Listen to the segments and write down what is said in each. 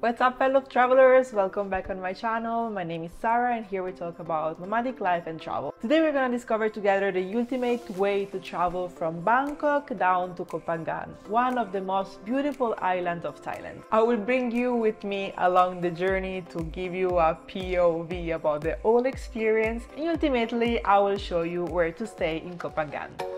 What's up fellow travelers? Welcome back on my channel. My name is Sarah and here we talk about nomadic life and travel. Today we're gonna discover together the ultimate way to travel from Bangkok down to Koh Phangan, one of the most beautiful islands of Thailand. I will bring you with me along the journey to give you a POV about the whole experience and ultimately I will show you where to stay in Koh Phangan.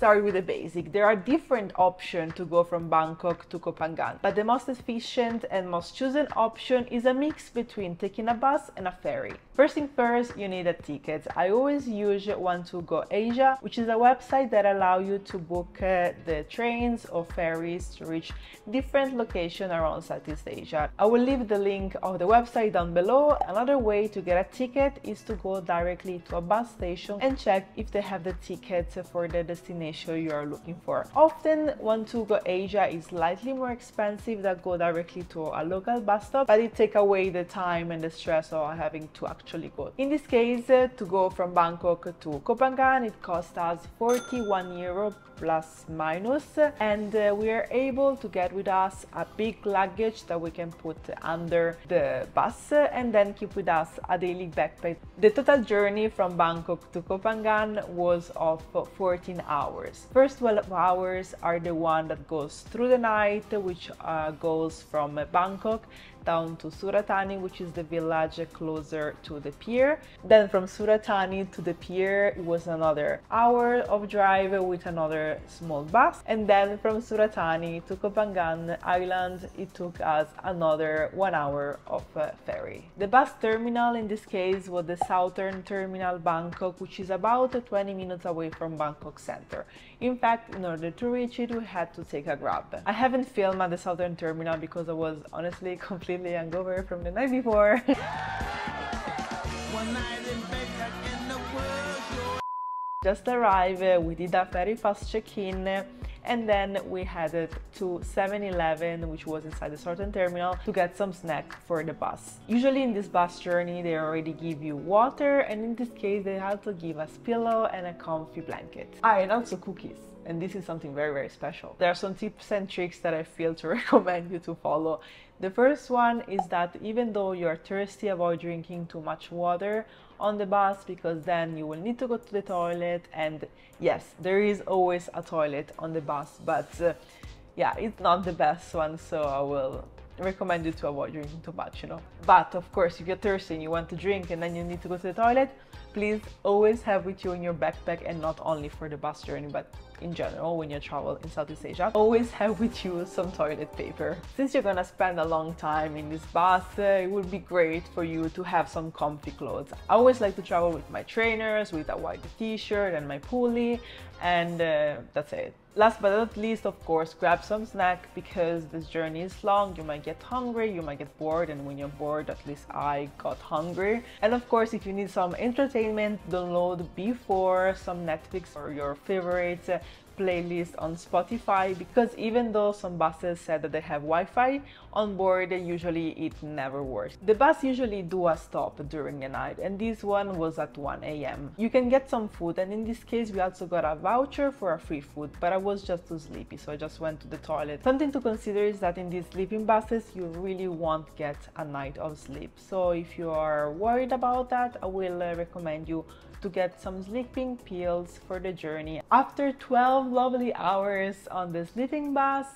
Start with the basic. There are different options to go from Bangkok to Koh Phangan, but the most efficient and most chosen option is a mix between taking a bus and a ferry. First thing first, you need a ticket. I always use One2Go Asia, which is a website that allows you to book uh, the trains or ferries to reach different locations around Southeast Asia. I will leave the link of the website down below. Another way to get a ticket is to go directly to a bus station and check if they have the ticket for the destination destination you are looking for. Often One2Go Asia is slightly more expensive than go directly to a local bus stop, but it take away the time and the stress of having to actually go. In this case, to go from Bangkok to Phangan, it cost us 41 euro plus minus and uh, we are able to get with us a big luggage that we can put under the bus and then keep with us a daily backpack. The total journey from Bangkok to Koh Phangan was of 14 hours. First 12 hours are the one that goes through the night which uh, goes from Bangkok down to Surat Thani, which is the village closer to the pier. Then from Surat Thani to the pier, it was another hour of drive with another small bus. And then from Surat Thani to Koh Phangan Island, it took us another one hour of uh, ferry. The bus terminal in this case was the Southern Terminal Bangkok, which is about 20 minutes away from Bangkok Center. In fact, in order to reach it, we had to take a grab. I haven't filmed at the Southern Terminal because I was honestly completely hungover from the night before. Just arrived, we did a very fast check-in and then we headed to 7-Eleven which was inside the Southern Terminal to get some snack for the bus. Usually in this bus journey they already give you water and in this case they also give us pillow and a comfy blanket. Ah, and also cookies and this is something very very special. There are some tips and tricks that I feel to recommend you to follow the first one is that even though you're thirsty, avoid drinking too much water on the bus because then you will need to go to the toilet. And yes, there is always a toilet on the bus, but uh, yeah, it's not the best one. So I will recommend you to avoid drinking too much, you know. But of course, if you're thirsty and you want to drink and then you need to go to the toilet, please always have with you in your backpack and not only for the bus journey, but in general when you travel in Southeast Asia, always have with you some toilet paper. Since you're gonna spend a long time in this bus, uh, it would be great for you to have some comfy clothes. I always like to travel with my trainers, with a white t-shirt and my pulley, and uh, that's it. Last but not least, of course, grab some snack because this journey is long. You might get hungry, you might get bored, and when you're bored, at least I got hungry. And of course, if you need some entertainment, download before some Netflix or your favorites playlist on Spotify because even though some buses said that they have Wi-Fi on board, usually it never works. The bus usually do a stop during the night and this one was at 1 a.m. You can get some food and in this case we also got a voucher for a free food but I was just too sleepy so I just went to the toilet. Something to consider is that in these sleeping buses you really won't get a night of sleep so if you are worried about that I will uh, recommend you to get some sleeping pills for the journey. After 12 lovely hours on the sleeping bus,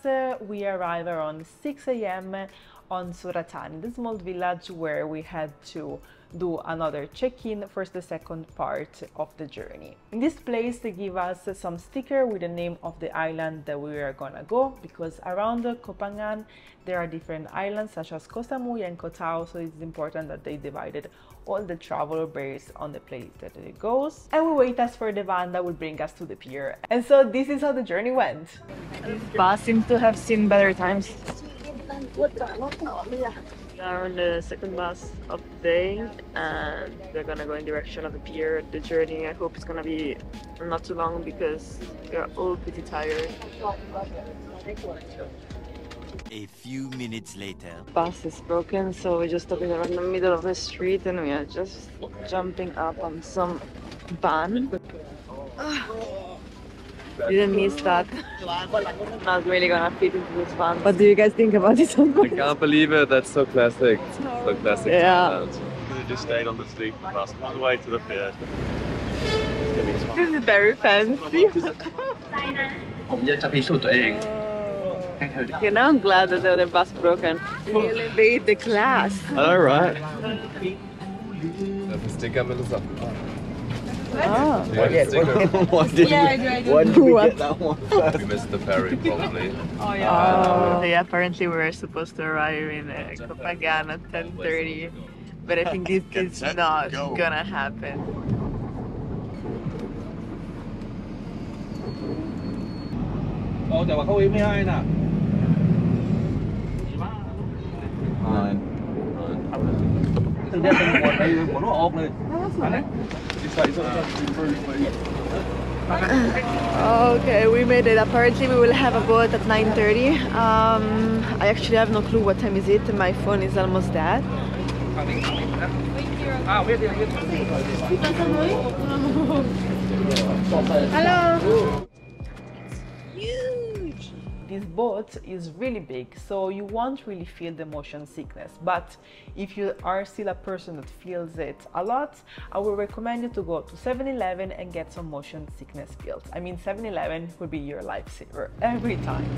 we arrive around 6 a.m. on Surat Thani, the small village where we had to do another check-in for the second part of the journey. In this place they give us some sticker with the name of the island that we are gonna go because around Koh Phangan there are different islands such as Koh Samui and Koh Tao so it's important that they divided all the travel based on the place that it goes and we wait as for the van that will bring us to the pier and so this is how the journey went. Bus seems to have seen better times are on the second bus of the day and we're gonna go in direction of the pier. The journey I hope is gonna be not too long because we're all pretty tired. A few minutes later. Bus is broken so we're just stopping around the middle of the street and we are just jumping up on some van didn't miss that. Not really gonna fit into this one. What do you guys think about this one? I can't believe it. That's so classic. So classic. Yeah. We just stayed on the street for us the way to the pier. This is very fancy. You know, I'm glad that the bus broken. We elevate the class. All right. Ah. Why yeah, What do, did we what? get that one first? We missed the ferry, probably. oh, yeah. Oh, uh, they apparently were supposed to arrive in uh, Koh Phangan at 10.30, but I think this is not go. gonna happen. Oh, 就話佢會咩啊？Okay, we made it. Apparently we will have a boat at 9.30. Um, I actually have no clue what time is it. My phone is almost dead. Hello. Huge. This boat is really big, so you won't really feel the motion sickness. But if you are still a person that feels it a lot, I will recommend you to go to 7-Eleven and get some motion sickness pills. I mean, 7-Eleven will be your lifesaver every time.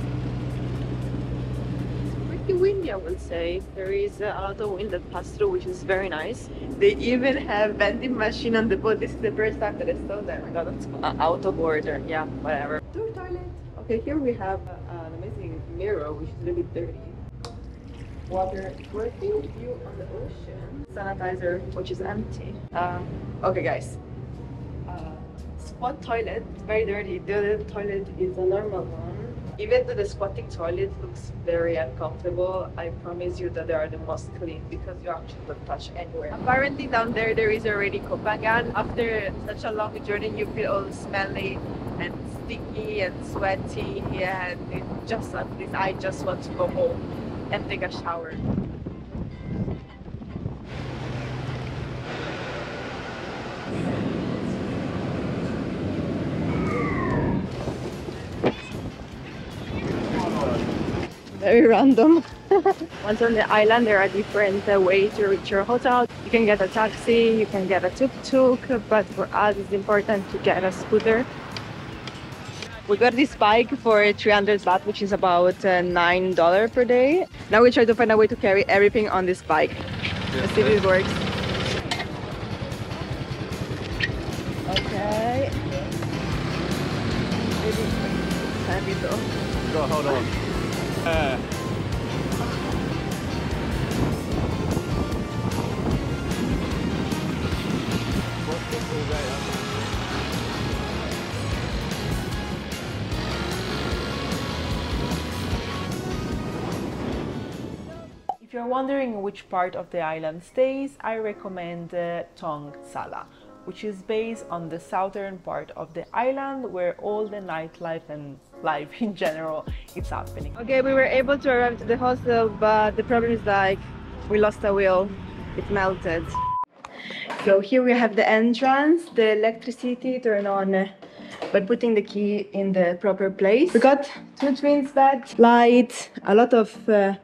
It's pretty windy, I would say. There is a lot of wind that passes through, which is very nice. They even have vending machine on the boat. This is the first time that I saw that. My god, that's uh, out of order. Yeah, whatever. Door toilet. Okay, here we have mirror, which is really dirty. Water working view on the ocean. Sanitizer, which is empty. Um, okay, guys. Uh, squat toilet, very dirty. The other toilet is a normal one. Even though the squatting toilet looks very uncomfortable, I promise you that they are the most clean because you actually don't touch anywhere. Apparently down there, there is already Koh Phangan. After such a long journey, you feel all smelly sticky and sweaty and it just at least I just want to go home and take a shower. Very random. Once on the island, there are different uh, ways to reach your hotel. You can get a taxi, you can get a tuk-tuk, but for us, it's important to get a scooter. We got this bike for 300 baht, which is about uh, $9 per day. Now we try to find a way to carry everything on this bike. Let's see if it works. Okay. Maybe it's heavy though. Go, hold on. Uh, you're wondering which part of the island stays, I recommend uh, Thong Sala, which is based on the southern part of the island where all the nightlife and life in general is happening. Okay, we were able to arrive to the hostel, but the problem is like we lost a wheel, it melted. So here we have the entrance, the electricity turned on by putting the key in the proper place. We got two twins beds, light, a lot of uh,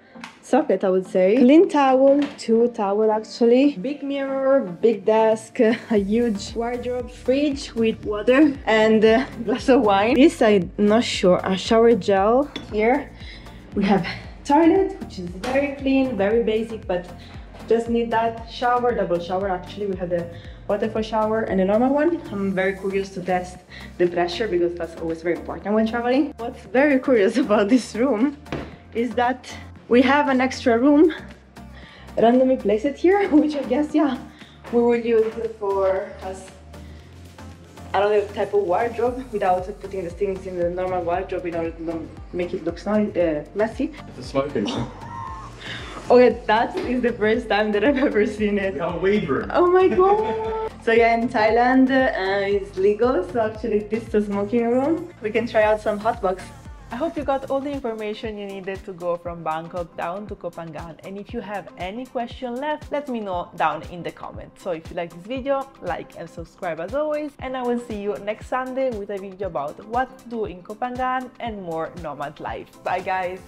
socket I would say, clean towel, two towel actually, big mirror, big desk, a huge wardrobe, fridge with water and a glass of wine. This I'm not sure, a shower gel here. We have toilet, which is very clean, very basic, but just need that shower, double shower actually. We have the waterfall shower and a normal one. I'm very curious to test the pressure because that's always very important when traveling. What's very curious about this room is that we have an extra room randomly placed it here, which I guess, yeah, we will use for as another type of wardrobe without putting the things in the normal wardrobe in order to make it look sno- uh, messy. the smoking. Okay, that is the first time that I've ever seen it. weed room. Oh my god! so yeah, in Thailand uh, it's legal, so actually this is a smoking room. We can try out some hot box. I hope you got all the information you needed to go from Bangkok down to Koh Phangan and if you have any question left, let me know down in the comments. So if you like this video, like and subscribe as always and I will see you next Sunday with a video about what to do in Koh Phangan and more nomad life. Bye guys!